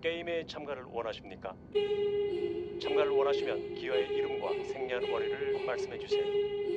게임에 참가를 원하십니까? 참가를 원하시면 기어의 이름과 생년월일을 말씀해 주세요.